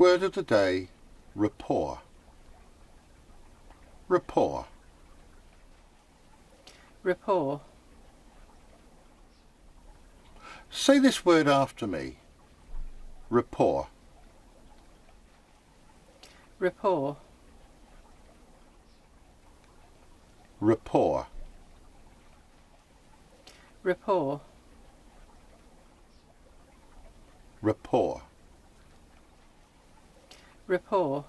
Word of the day, rapport. Rapport. rapport, Say this word after me. Rapport. rapport, Rapport. rapport, Rapport. Rapport,